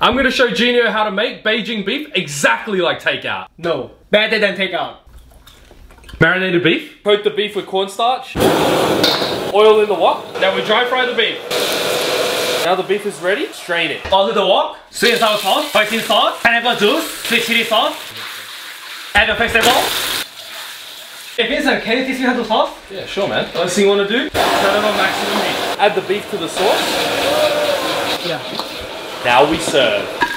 I'm gonna show Genio how to make Beijing beef exactly like takeout. No, better than takeout. Marinated beef. Coat the beef with cornstarch. Oil in the wok. Now we dry fry the beef. Now the beef is ready, strain it. Onto the wok, sweet and sour sauce, hoisin sauce, pineapple juice, sweet chili sauce. Add the vegetable. Hey Vincent, can you teach me how to sauce? Yeah, sure man. First thing you wanna do, turn it on maximum heat. Add the beef to the sauce. Yeah. Now we serve.